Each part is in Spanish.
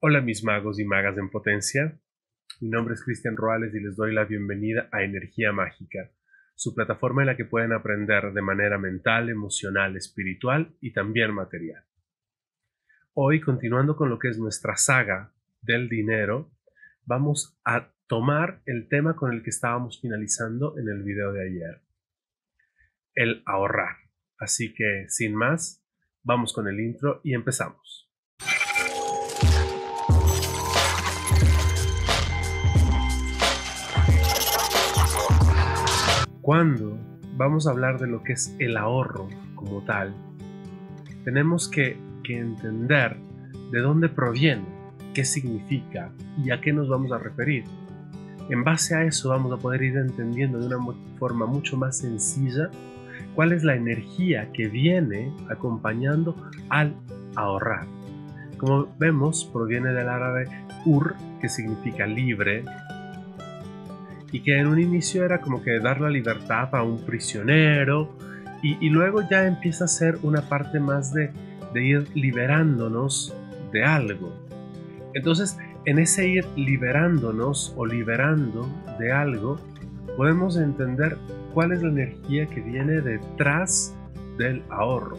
Hola mis magos y magas en potencia. Mi nombre es Cristian Roales y les doy la bienvenida a Energía Mágica, su plataforma en la que pueden aprender de manera mental, emocional, espiritual y también material. Hoy, continuando con lo que es nuestra saga del dinero, vamos a tomar el tema con el que estábamos finalizando en el video de ayer, el ahorrar. Así que, sin más, vamos con el intro y empezamos. Cuando vamos a hablar de lo que es el ahorro como tal, tenemos que, entender de dónde proviene, qué significa y a qué nos vamos a referir. En base a eso vamos a poder ir entendiendo de una forma mucho más sencilla cuál es la energía que viene acompañando al ahorrar. Como vemos, proviene del árabe ur, que significa libre, y que en un inicio era como que dar la libertad a un prisionero y, luego ya empieza a ser una parte más de, ir liberándonos de algo. Entonces, en ese ir liberándonos o liberando de algo, podemos entender cuál es la energía que viene detrás del ahorro,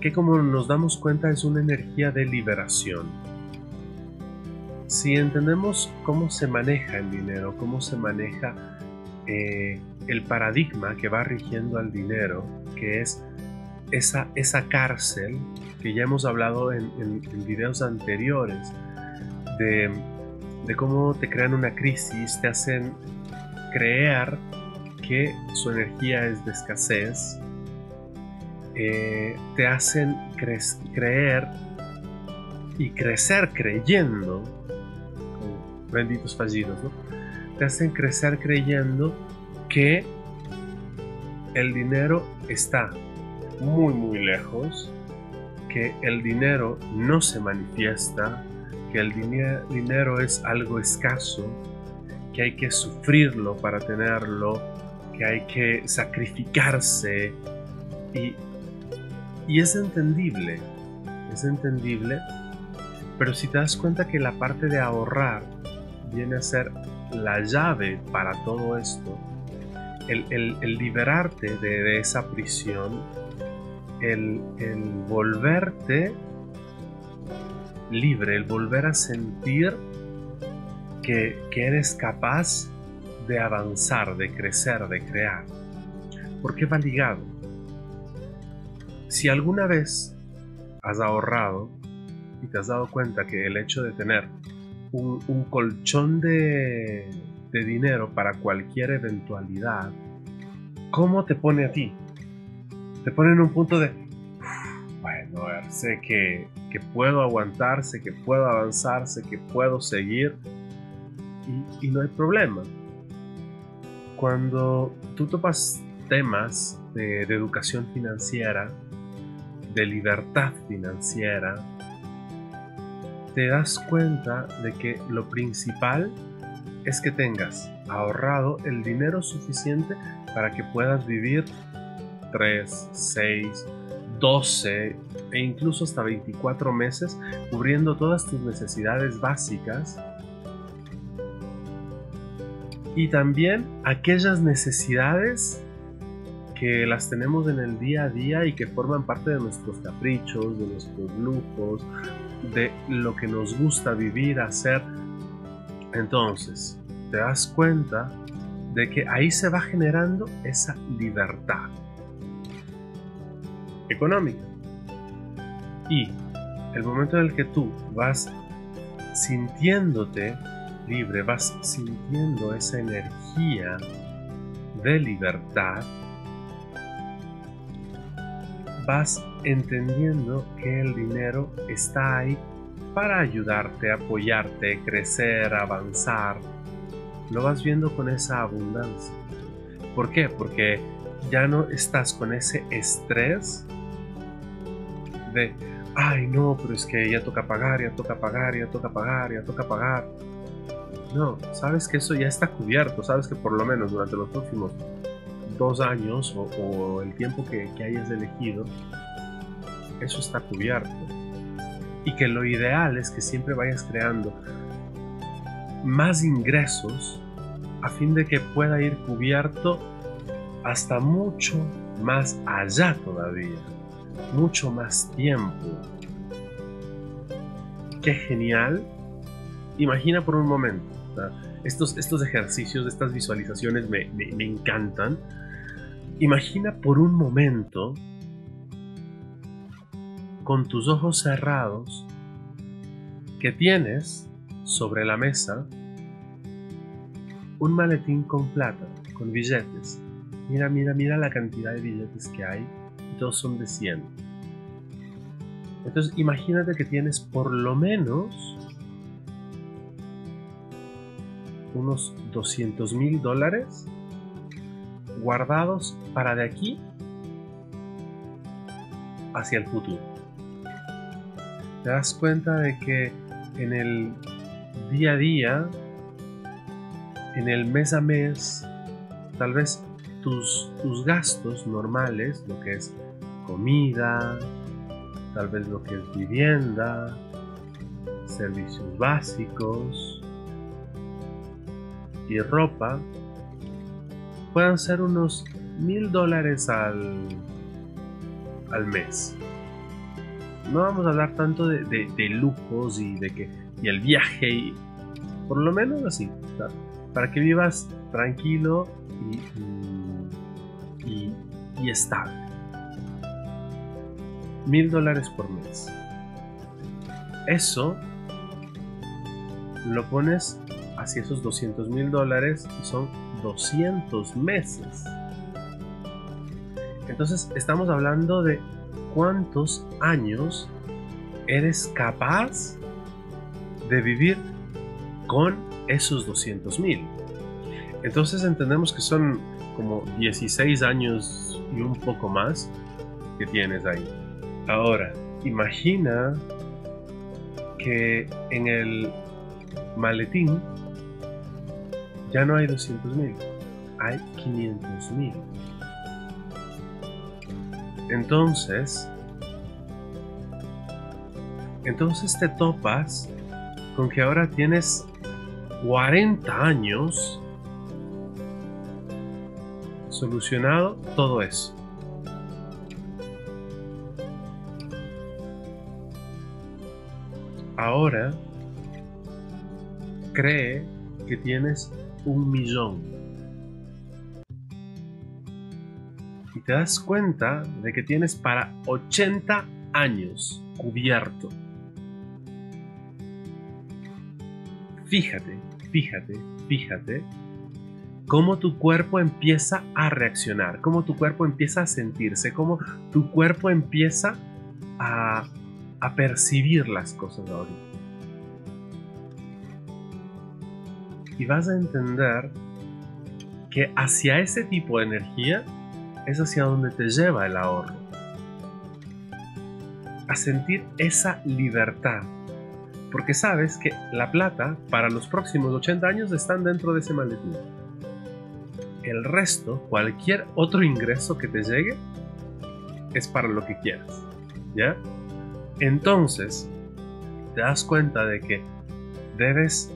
que como nos damos cuenta es una energía de liberación si entendemos cómo se maneja el dinero, cómo se maneja eh, el paradigma que va rigiendo al dinero, que es esa, esa cárcel que ya hemos hablado en, videos anteriores, de, cómo te crean una crisis, te hacen creer que su energía es de escasez, eh, te hacen creer y crecer creyendo benditos fallidos. Te hacen crecer creyendo que el dinero está muy muy lejos, que el dinero no se manifiesta, que el dinero es algo escaso, que hay que sufrirlo para tenerlo, que hay que sacrificarse y, y es entendible, es entendible, pero si te das cuenta que la parte de ahorrar viene a ser la llave para todo esto. El, liberarte de, esa prisión, el, volverte libre, el volver a sentir que, que eres capaz de avanzar, de crecer, de crear. ¿Por qué va ligado? Si alguna vez has ahorrado y te has dado cuenta que el hecho de tener un, colchón de, dinero para cualquier eventualidad, ¿cómo te pone a ti? Te pone en un punto de, bueno, sé que, puedo aguantar, sé que puedo avanzar, sé que puedo seguir y, no hay problema. Cuando tú topas temas de educación financiera, de libertad financiera, te das cuenta de que lo principal es que tengas ahorrado el dinero suficiente para que puedas vivir 3, 6, 12 e incluso hasta 24 meses cubriendo todas tus necesidades básicas. Y también aquellas necesidades que las tenemos en el día a día y que forman parte de nuestros caprichos, de nuestros lujos, de lo que nos gusta vivir, hacer. Entonces, te das cuenta de que ahí se va generando esa libertad económica. Y el momento en el que tú vas sintiéndote libre, vas sintiendo esa energía de libertad, vas entendiendo que el dinero está ahí para ayudarte, apoyarte, crecer, avanzar. Lo vas viendo con esa abundancia. ¿Por qué? Porque ya no estás con ese estrés de, ay no, pero es que ya toca pagar, ya toca pagar, ya toca pagar, ya toca pagar. No, sabes que eso ya está cubierto, sabes que por lo menos durante los próximos dos años o, el tiempo que, hayas elegido, eso está cubierto. y que lo ideal es que siempre vayas creando más ingresos a fin de que pueda ir cubierto hasta mucho más allá todavía, mucho más tiempo. Qué genial. Imagina por un momento, estos, estos ejercicios, estas visualizaciones me, me encantan. Imagina por un momento con tus ojos cerrados que tienes sobre la mesa un maletín con plata, con billetes. Mira, mira, mira la cantidad de billetes que hay. Todos son de 100. Entonces imagínate que tienes por lo menos unos 200 mil dólares guardados para de aquí hacia el futuro. Te das cuenta de que en el día a día, en el mes a mes, tal vez tus, tus gastos normales, lo que es comida, tal vez lo que es vivienda, servicios básicos y ropa, puedan ser unos mil dólares al, al mes. No vamos a hablar tanto de, lujos y de que y el viaje y por lo menos así, para que vivas tranquilo y, y, estable. Mil dólares por mes. Eso lo pones hacia esos 200 mil dólares son 200 meses. Entonces estamos hablando de cuántos años eres capaz de vivir con esos 200 mil. Entonces entendemos que son como 16 años y un poco más que tienes ahí. Ahora, imagina que en el maletín ya no hay 200 mil, hay 500 mil. Entonces, entonces te topas con que ahora tienes 40 años solucionado todo eso. Ahora cree que tienes un millón. Te das cuenta de que tienes para 80 años cubierto. Fíjate, fíjate, fíjate cómo tu cuerpo empieza a reaccionar, cómo tu cuerpo empieza a sentirse, cómo tu cuerpo empieza a, a percibir las cosas ahorita. y vas a entender que hacia ese tipo de energía es hacia donde te lleva el ahorro. A sentir esa libertad. Porque sabes que la plata para los próximos 80 años están dentro de ese maletín. El resto, cualquier otro ingreso que te llegue, es para lo que quieras. ¿Ya? Entonces, te das cuenta de que debes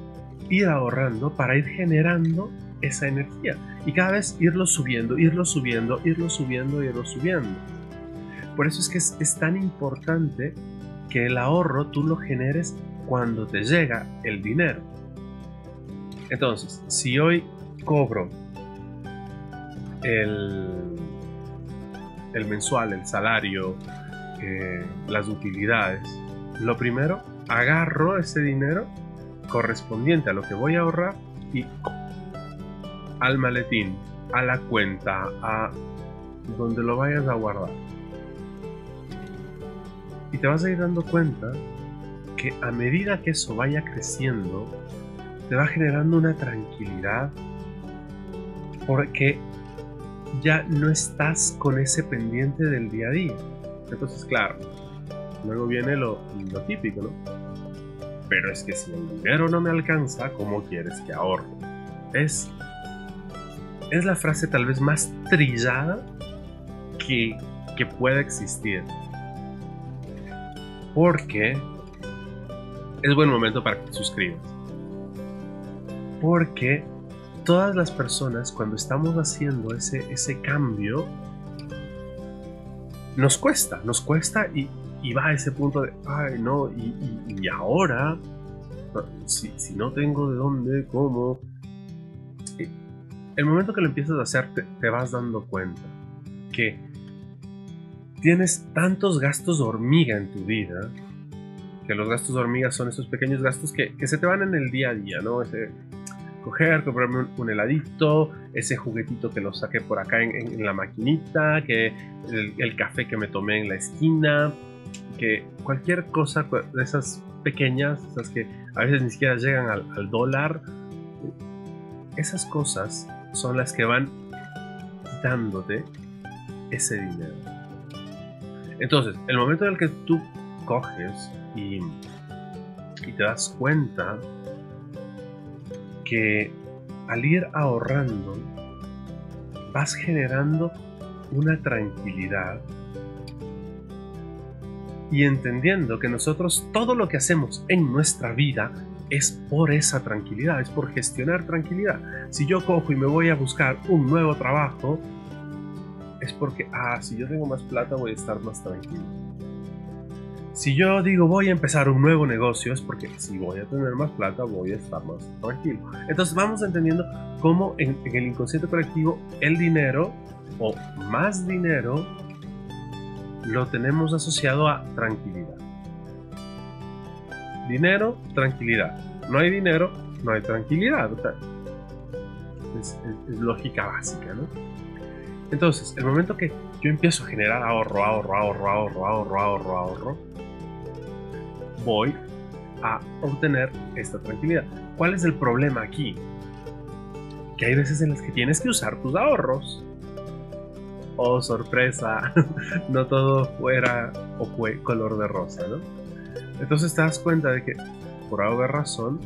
ir ahorrando para ir generando esa energía y cada vez irlo subiendo, irlo subiendo, irlo subiendo, irlo subiendo. Por eso es que es, tan importante que el ahorro tú lo generes cuando te llega el dinero. Entonces, si hoy cobro el, el mensual, el salario, eh, las utilidades, lo primero, agarro ese dinero correspondiente a lo que voy a ahorrar y al maletín, a la cuenta, a donde lo vayas a guardar. Y te vas a ir dando cuenta que a medida que eso vaya creciendo, te va generando una tranquilidad porque ya no estás con ese pendiente del día a día. Entonces, claro, luego viene lo, típico, ¿no? Pero es que si el dinero no me alcanza, ¿cómo quieres que ahorre? Es, es la frase tal vez más trillada que, que pueda existir. Porque es buen momento para que te suscribas. Porque todas las personas cuando estamos haciendo ese, ese cambio, nos cuesta, nos cuesta y, va a ese punto de, ay, no, y, ahora, si, no tengo de dónde, cómo, el momento que lo empiezas a hacer te, vas dando cuenta que tienes tantos gastos de hormiga en tu vida, que los gastos de hormiga son esos pequeños gastos que, se te van en el día a día, ¿no? Ese coger, comprarme un, heladito, ese juguetito que lo saqué por acá en, la maquinita, que el, café que me tomé en la esquina, que cualquier cosa de esas pequeñas, esas que a veces ni siquiera llegan al dólar, esas cosas son las que van quitándote ese dinero. Entonces, el momento en el que tú coges y te das cuenta que al ir ahorrando vas generando una tranquilidad y entendiendo que nosotros todo lo que hacemos en nuestra vida es por esa tranquilidad, es por gestionar tranquilidad. Si yo cojo y me voy a buscar un nuevo trabajo, es porque, ah, si yo tengo más plata voy a estar más tranquilo. Si yo digo voy a empezar un nuevo negocio, es porque si voy a tener más plata voy a estar más tranquilo. Entonces vamos entendiendo cómo en, en el inconsciente colectivo el dinero o más dinero lo tenemos asociado a tranquilidad. Dinero, tranquilidad. No hay dinero, no hay tranquilidad. es, lógica básica, ¿no? Entonces, el momento que yo empiezo a generar ahorro, ahorro, ahorro, ahorro, ahorro, ahorro, ahorro, voy a obtener esta tranquilidad. ¿Cuál es el problema aquí? Que hay veces en las que tienes que usar tus ahorros. Oh, sorpresa, no todo fuera o fue color de rosa, ¿no? Entonces te das cuenta de que por alguna razón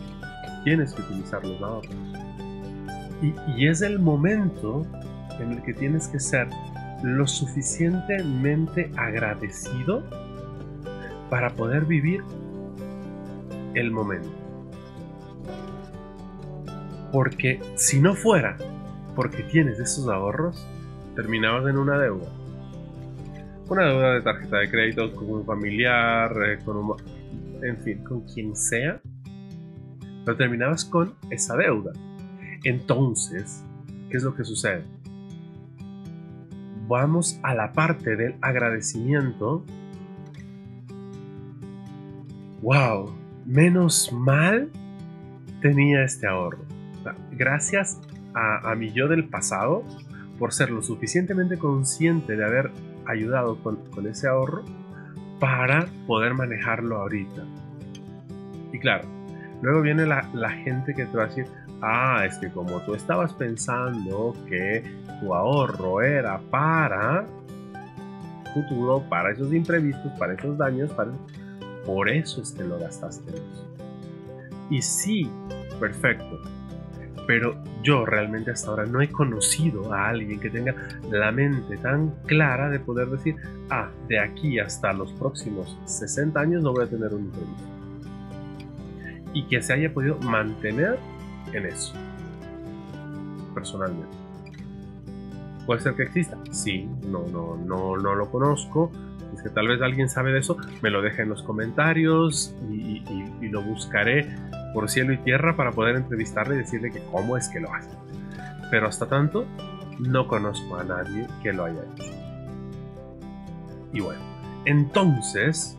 tienes que utilizar los ahorros. Y, es el momento en el que tienes que ser lo suficientemente agradecido para poder vivir el momento. Porque si no fuera porque tienes esos ahorros, terminabas en una deuda. Una deuda de tarjeta de crédito con un familiar, eh, con un en fin, con quien sea, pero terminabas con esa deuda. Entonces, ¿qué es lo que sucede? Vamos a la parte del agradecimiento. ¡Wow! Menos mal tenía este ahorro. gracias a, mi yo del pasado por ser lo suficientemente consciente de haber ayudado con ese ahorro para poder manejarlo ahorita. Y claro, luego viene la, gente que te va a decir, ah, es que como tú estabas pensando que tu ahorro era para futuro, para esos imprevistos, para esos daños, para... por eso es que lo gastaste. Y sí, perfecto, pero yo realmente hasta ahora no he conocido a alguien que tenga la mente tan clara de poder decir, ah, de aquí hasta los próximos 60 años no voy a tener un imprevisto. Y que se haya podido mantener en eso, personalmente. Puede ser que exista, sí, no, no, no, no lo conozco. Es que tal vez alguien sabe de eso, me lo deje en los comentarios y, y lo buscaré por cielo y tierra para poder entrevistarle y decirle que cómo es que lo hace. Pero hasta tanto, no conozco a nadie que lo haya hecho. Y bueno, entonces,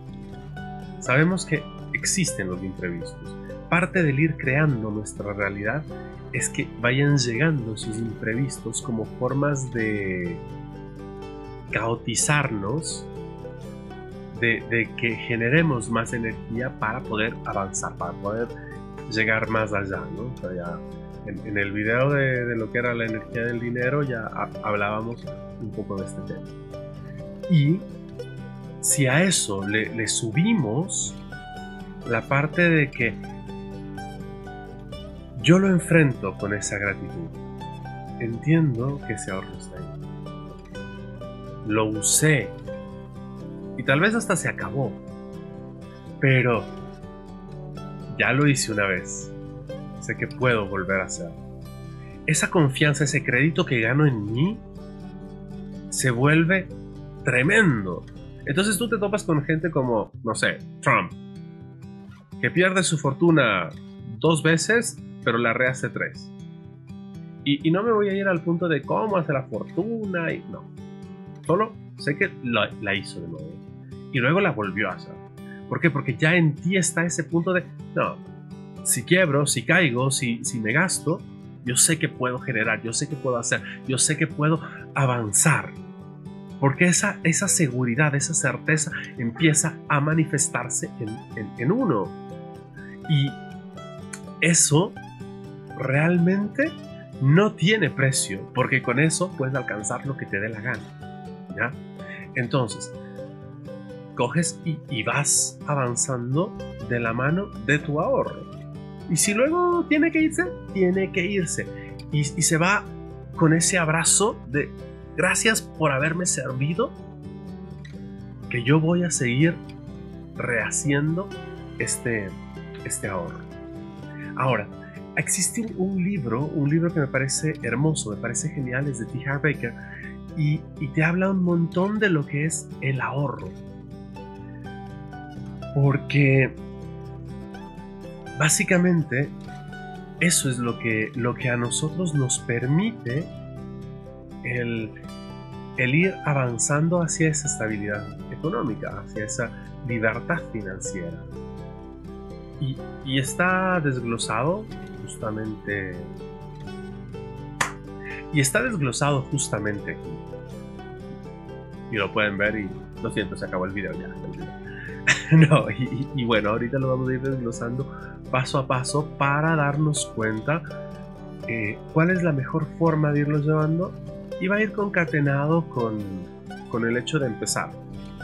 sabemos que existen los imprevistos. Parte del ir creando nuestra realidad es que vayan llegando esos imprevistos como formas de caotizarnos, de, que generemos más energía para poder avanzar, para poder llegar más allá, ¿no? O sea, ya en, el video de, lo que era la energía del dinero ya hablábamos un poco de este tema. Y si a eso le, le subimos la parte de que yo lo enfrento con esa gratitud, entiendo que ese ahorro está ahí. Lo usé y tal vez hasta se acabó, pero ya lo hice una vez. Sé que puedo volver a hacerlo. Esa confianza, ese crédito que gano en mí, se vuelve tremendo. Entonces tú te topas con gente como, no sé, Trump, que pierde su fortuna dos veces, pero la rehace tres. Y, no me voy a ir al punto de cómo hace la fortuna y no. Solo sé que la hizo de nuevo. Y luego la volvió a hacer. ¿Por qué? Porque ya en ti está ese punto de, no, si quiebro, si caigo, si, si me gasto, yo sé que puedo generar, yo sé que puedo hacer, yo sé que puedo avanzar. Porque esa, esa seguridad, esa certeza empieza a manifestarse en, en uno. Y eso realmente no tiene precio, porque con eso puedes alcanzar lo que te dé la gana. ¿ya? Entonces, coges y, vas avanzando de la mano de tu ahorro. Y si luego tiene que irse, tiene que irse. Y, se va con ese abrazo de gracias por haberme servido, que yo voy a seguir rehaciendo este, este ahorro. Ahora, existe un libro, un libro que me parece hermoso, me parece genial, es de T. Harv Baker, y, y, te habla un montón de lo que es el ahorro. Porque básicamente eso es lo que, lo que a nosotros nos permite el, el ir avanzando hacia esa estabilidad económica, hacia esa libertad financiera. Y, y está desglosado justamente. Y está desglosado justamente aquí. Y lo pueden ver y lo siento, se acabó el video ya. no, y, bueno, ahorita lo vamos a ir desglosando paso a paso para darnos cuenta eh, cuál es la mejor forma de irlos llevando y va a ir concatenado con, con el hecho de empezar.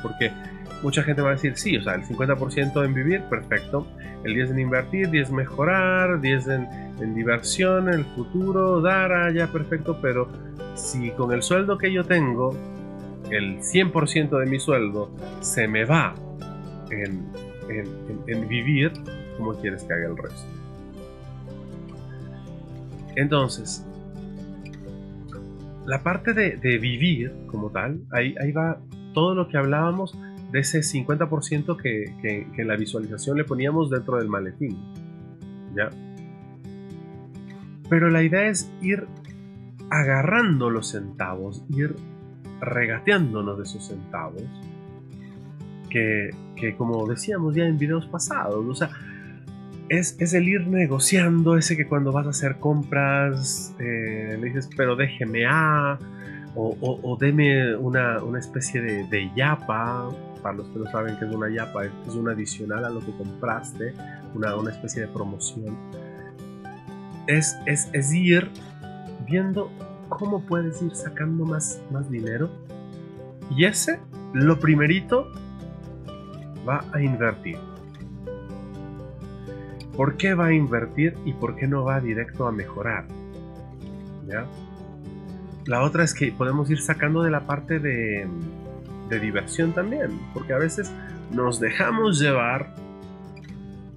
Porque mucha gente va a decir, sí, o sea, el 50% en vivir, perfecto. El 10 en invertir, 10 en mejorar, 10 en, en diversión, el futuro, dar, ah, ya perfecto, pero si con el sueldo que yo tengo, el 100% de mi sueldo se me va en, vivir, ¿cómo quieres que haga el resto? Entonces, la parte de, vivir como tal, ahí, ahí va todo lo que hablábamos de ese 50% que, que, la visualización le poníamos dentro del maletín. ¿Ya? Pero la idea es ir agarrando los centavos, ir regateándonos de esos centavos, que, que como decíamos ya en videos pasados, o sea, es, es, el ir negociando, ese que cuando vas a hacer compras eh, le dices, pero déjeme a, o, o, deme una, una especie de, de, yapa, para los que no saben que es una yapa, es un adicional a lo que compraste, una, una especie de promoción. Es, es, es, ir viendo cómo puedes ir sacando más, más dinero. Y ese, lo primerito, va a invertir. ¿Por qué va a invertir y por qué no va directo a mejorar? ¿Ya? La otra es que podemos ir sacando de la parte de, diversión también, porque a veces nos dejamos llevar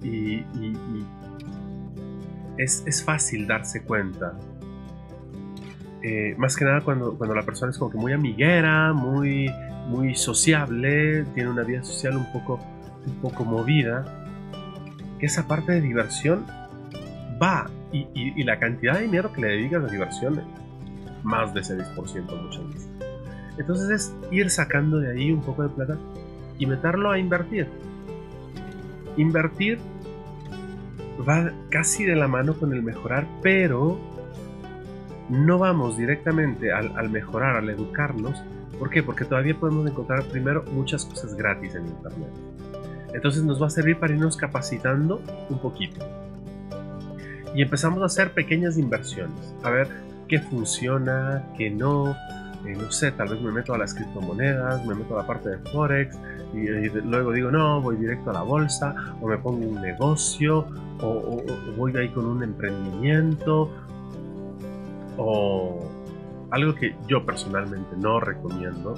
y, es, fácil darse cuenta. Eh, más que nada cuando, cuando la persona es como que muy amiguera, muy, muy sociable, tiene una vida social un poco, un poco movida, que esa parte de diversión va y, y la cantidad de dinero que le dedicas a diversión más de ese 10% muchas veces. Entonces es ir sacando de ahí un poco de plata y meterlo a invertir. Invertir va casi de la mano con el mejorar, pero no vamos directamente al, mejorar, al educarnos. ¿Por qué? Porque todavía podemos encontrar primero muchas cosas gratis en Internet. Entonces nos va a servir para irnos capacitando un poquito. Y empezamos a hacer pequeñas inversiones. A ver, qué funciona, qué no. Eh, no sé, tal vez me meto a las criptomonedas, me meto a la parte de Forex y, luego digo, no, voy directo a la bolsa o me pongo un negocio o, voy ahí con un emprendimiento o algo que yo personalmente no recomiendo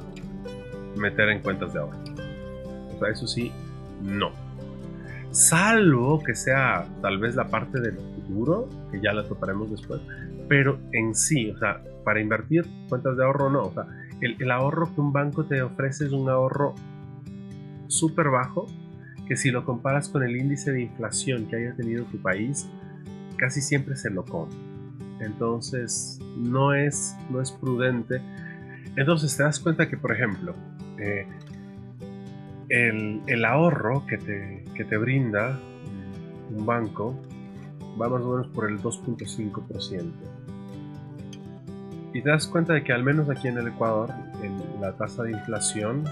meter en cuentas de ahorro. O sea, eso sí, no. salvo que sea tal vez la parte del futuro, que ya la toparemos después, pero en sí, o sea, para invertir cuentas de ahorro no, o sea, el, el ahorro que un banco te ofrece es un ahorro súper bajo, que si lo comparas con el índice de inflación que haya tenido tu país, casi siempre se lo come. Entonces, no es, no es prudente. Entonces, te das cuenta que, por ejemplo, eh, el, ahorro que te, que te brinda un banco va más o menos por el 2.5%. Y te das cuenta de que al menos aquí en el Ecuador, la tasa de inflación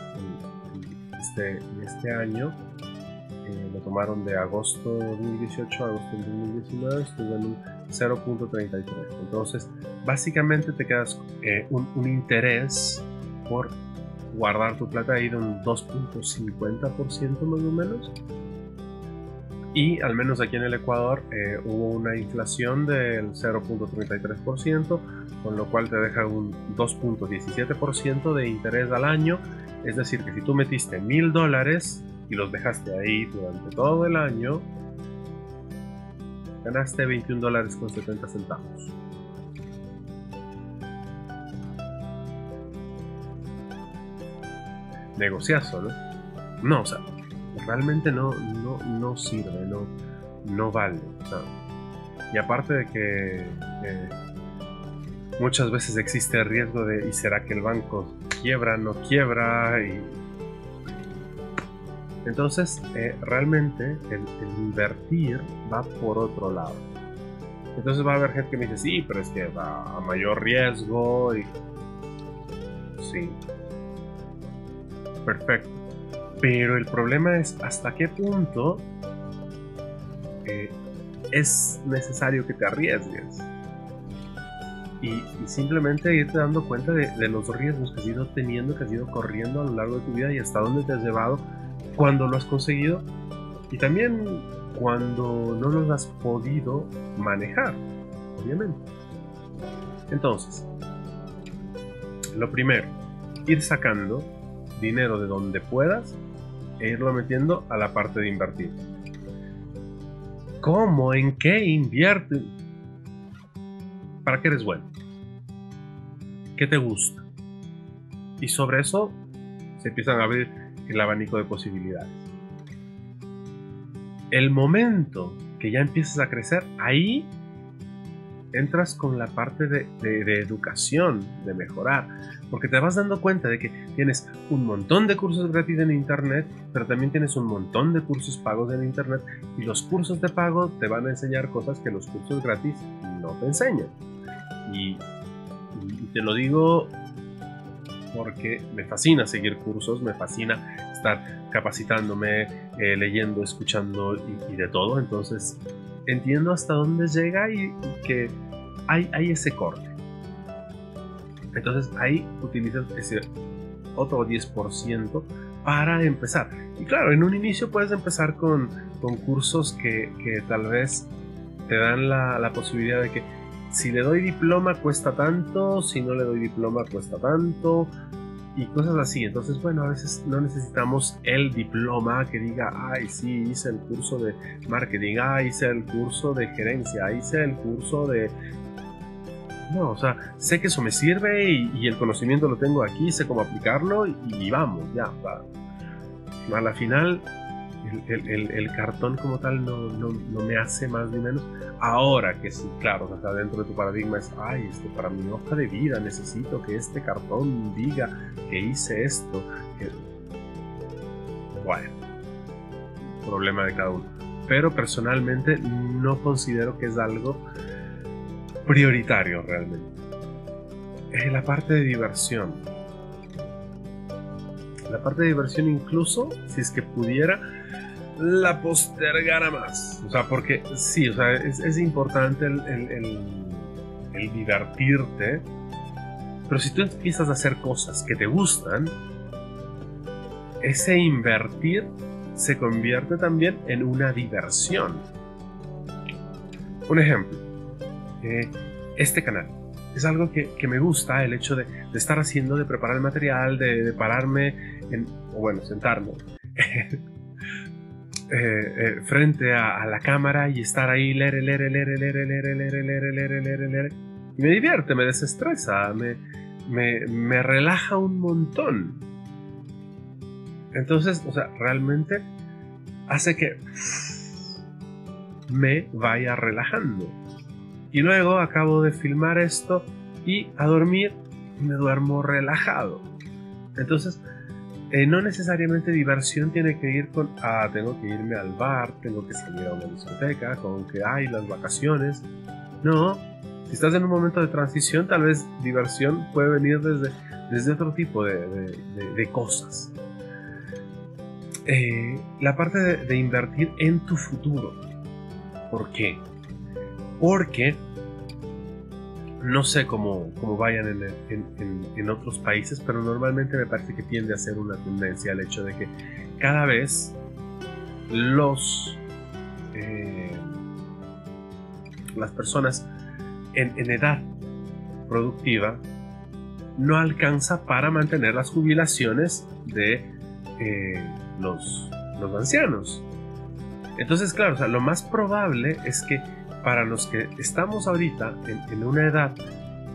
este, este año eh, lo tomaron de agosto 2018 a agosto 2019, estuvo en un 0.33. Entonces, básicamente te quedas eh, un, un, interés por guardar tu plata ahí de un 2.50% más o menos. Y al menos aquí en el Ecuador eh, hubo una inflación del 0.33%, con lo cual te deja un 2.17% de interés al año. Es decir, que si tú metiste mil dólares y los dejaste ahí durante todo el año, ganaste 21 dólares con 70 centavos. Negociazo, ¿no? No, o sea, realmente no, no, no sirve, no, no vale. y aparte de que eh, muchas veces existe el riesgo de, ¿y será que el banco quiebra, no quiebra? Y, entonces, eh, realmente el, invertir va por otro lado. Entonces va a haber gente que me dice, sí, pero es que va a mayor riesgo y... Sí. Perfecto. Pero el problema es hasta qué punto eh, es necesario que te arriesgues. Y, simplemente irte dando cuenta de, de, los riesgos que has ido teniendo, que has ido corriendo a lo largo de tu vida y hasta dónde te has llevado cuando lo has conseguido y también cuando no lo has podido manejar, obviamente. Entonces, lo primero, ir sacando dinero de donde puedas e irlo metiendo a la parte de invertir. ¿Cómo? ¿En qué invierte? ¿Para qué eres bueno? ¿Qué te gusta? Y sobre eso se empiezan a abrir el abanico de posibilidades. El momento que ya empiezas a crecer, ahí entras con la parte de, educación, de mejorar, porque te vas dando cuenta de que tienes un montón de cursos gratis en Internet, pero también tienes un montón de cursos pagos en Internet y los cursos de pago te van a enseñar cosas que los cursos gratis no te enseñan. y te lo digo porque me fascina seguir cursos, me fascina estar capacitándome, eh, leyendo, escuchando y, de todo. Entonces entiendo hasta dónde llega y, que hay, hay, ese corte. Entonces ahí utilizas ese otro 10% para empezar. Y claro, en un inicio puedes empezar con, con cursos que, que, tal vez te dan la, la posibilidad de que si le doy diploma cuesta tanto, si no le doy diploma cuesta tanto, y cosas así. Entonces, bueno, a veces no necesitamos el diploma que diga, ay, sí, hice el curso de marketing, ah, hice el curso de gerencia, hice el curso de... No, o sea, sé que eso me sirve y, el conocimiento lo tengo aquí, sé cómo aplicarlo y, vamos, ya. A la final, el, cartón como tal no, me hace más ni menos. Ahora que sí, claro, dentro de tu paradigma es, ay, este, para mi hoja de vida necesito que este cartón diga que hice esto. Bueno, problema de cada uno. Pero personalmente no considero que es algo prioritario realmente. Es la parte de diversión. La parte de diversión incluso, si es que pudiera, la postergara más. O sea, porque sí, o sea, es, importante el, divertirte. Pero si tú empiezas a hacer cosas que te gustan, ese invertir se convierte también en una diversión. Un ejemplo, eh, este canal. Es algo que, me gusta, el hecho de, estar haciendo, de preparar el material, de, pararme, en, o bueno, sentarme eh, frente a, la cámara y estar ahí, leer, leer, leer, leer, leer, leer, leer, leer, leer, me divierte, me desestresa, me, me, me relaja un montón. Entonces, o sea, realmente hace que me vaya relajando. Y luego acabo de filmar esto y a dormir me duermo relajado. Entonces, eh, no necesariamente diversión tiene que ir con, ah, tengo que irme al bar, tengo que salir a una discoteca, con que hay las vacaciones. No, si estás en un momento de transición, tal vez diversión puede venir desde, desde otro tipo de, cosas. Eh, la parte de, invertir en tu futuro. ¿Por qué? Porque no sé cómo, cómo vayan en, otros países, pero normalmente me parece que tiende a ser una tendencia el hecho de que cada vez los eh, las personas en, edad productiva no alcanza para mantener las jubilaciones de eh, los, los ancianos. Entonces, claro, lo más probable es que para los que estamos ahorita en, una edad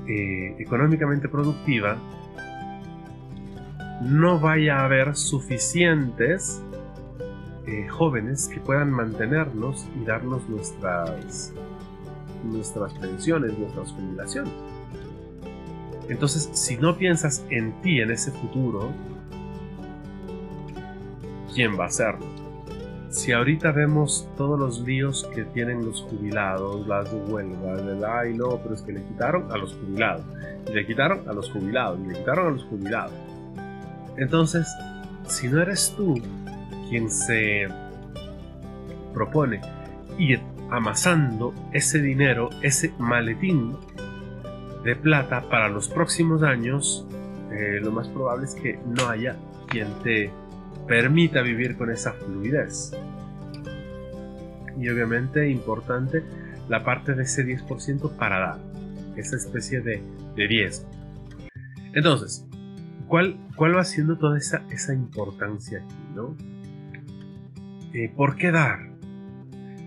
eh, económicamente productiva, no vaya a haber suficientes eh, jóvenes que puedan mantenernos y darnos nuestras, nuestras pensiones, nuestras jubilaciones. Entonces, si no piensas en ti, en ese futuro, ¿quién va a hacerlo? Si ahorita vemos todos los líos que tienen los jubilados, las huelgas, de ay no, pero es que le quitaron a los jubilados, y le quitaron a los jubilados, y le quitaron a los jubilados. Entonces, si no eres tú quien se propone ir amasando ese dinero, ese maletín de plata para los próximos años, eh, lo más probable es que no haya quien te permita vivir con esa fluidez. Y obviamente importante la parte de ese 10% para dar, esa especie de, de 10. Entonces, ¿cuál, ¿cuál va siendo toda esa, esa importancia aquí? ¿no? Eh, ¿Por qué dar?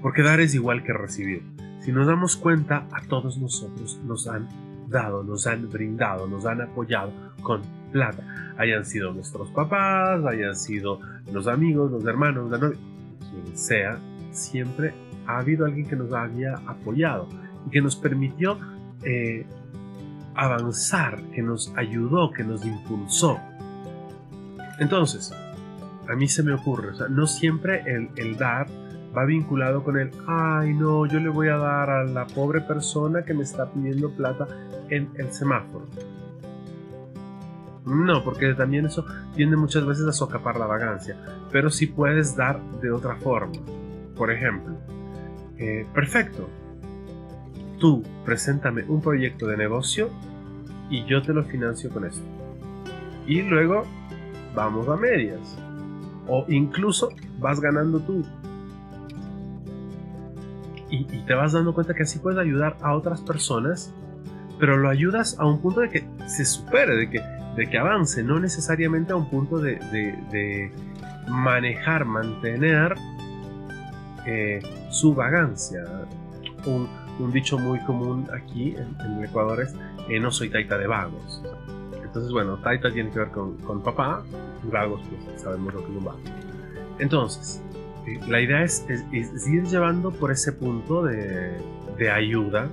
Porque dar es igual que recibir. Si nos damos cuenta, a todos nosotros nos han dado, nos han brindado, nos han apoyado con plata. Hayan sido nuestros papás, hayan sido los amigos, los hermanos, la novia, quien sea, siempre ha habido alguien que nos había apoyado y que nos permitió eh, avanzar, que nos ayudó, que nos impulsó. Entonces, a mí se me ocurre, no siempre el, el dar va vinculado con el, ay no, yo le voy a dar a la pobre persona que me está pidiendo plata en el semáforo. No, porque también eso tiende muchas veces a socapar la vagancia, pero sí puedes dar de otra forma. Por ejemplo, eh, perfecto, tú preséntame un proyecto de negocio y yo te lo financio con esto. Y luego vamos a medias. O incluso vas ganando tú. Y, y, te vas dando cuenta que así puedes ayudar a otras personas, pero lo ayudas a un punto de que se supere, de que de que avance, no necesariamente a un punto de, manejar, mantener eh, su vagancia. Un, dicho muy común aquí en, el Ecuador es eh, no soy taita de vagos. Entonces, bueno, taita tiene que ver con, papá, y vagos, pues sabemos lo que es un vago. Entonces, eh, la idea es, ir llevando por ese punto de, de ayuda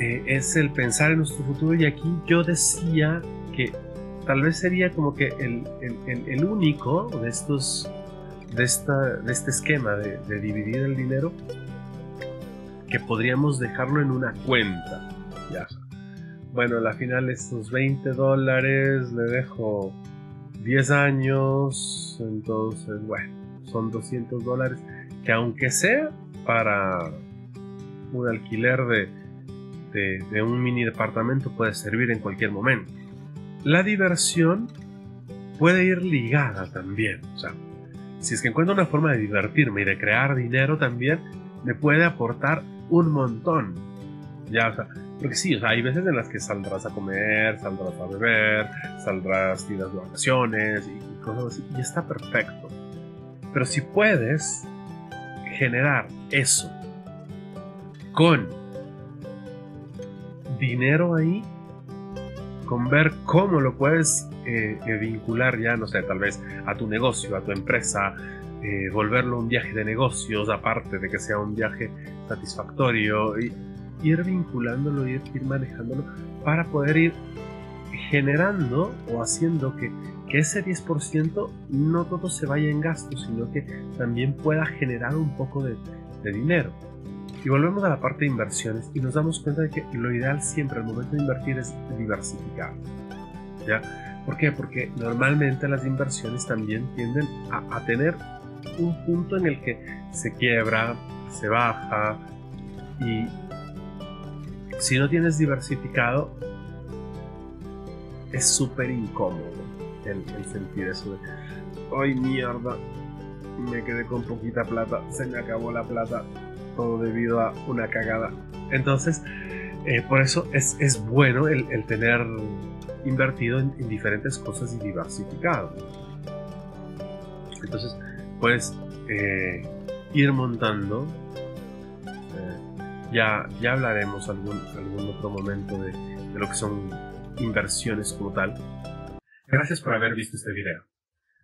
eh, es el pensar en nuestro futuro y aquí yo decía que tal vez sería como que el, el, único de estos de, esta, de este esquema de, dividir el dinero que podríamos dejarlo en una cuenta. Ya. Bueno a la final estos 20 dólares le dejo 10 años entonces bueno son 200 dólares que aunque sea para un alquiler de de, un mini departamento puede servir en cualquier momento. La diversión puede ir ligada también. O sea, si es que encuentro una forma de divertirme y de crear dinero también, me puede aportar un montón. Ya, o sea, porque sí, o sea, hay veces en las que saldrás a comer, saldrás a beber, saldrás, tiras de vacaciones y, cosas así, y está perfecto. Pero si puedes generar eso con dinero ahí, con ver cómo lo puedes eh, eh, vincular ya, no sé, tal vez a tu negocio, a tu empresa, eh, volverlo un viaje de negocios, aparte de que sea un viaje satisfactorio, y ir vinculándolo, ir, ir manejándolo para poder ir generando o haciendo que, que ese 10% no todo se vaya en gasto, sino que también pueda generar un poco de dinero. Y volvemos a la parte de inversiones y nos damos cuenta de que lo ideal siempre al momento de invertir es diversificar. ¿Ya? ¿Por qué? Porque normalmente las inversiones también tienden a, tener un punto en el que se quiebra, se baja y si no tienes diversificado es súper incómodo el, el, sentir eso de ¡ay mierda! Me quedé con poquita plata, se me acabó la plata, debido a una cagada. Entonces, eh, por eso es, bueno el, tener invertido en, en diferentes cosas y diversificado. Entonces, puedes eh, ir montando. Eh, ya, ya hablaremos algún, algún otro momento de, lo que son inversiones como tal. Gracias por haber visto este video.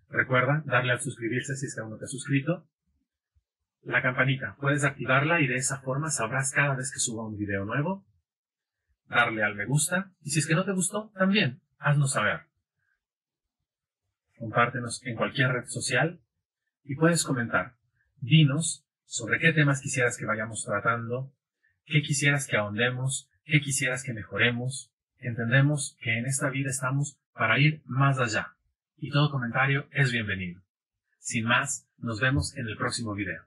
Recuerda darle al suscribirse si es que aún no te has suscrito. La campanita, puedes activarla y de esa forma sabrás cada vez que suba un video nuevo. Darle al me gusta y si es que no te gustó, también haznos saber. Compártenos en cualquier red social y puedes comentar. Dinos sobre qué temas quisieras que vayamos tratando, qué quisieras que ahondemos, qué quisieras que mejoremos. Entendemos que en esta vida estamos para ir más allá y todo comentario es bienvenido. Sin más, nos vemos en el próximo video.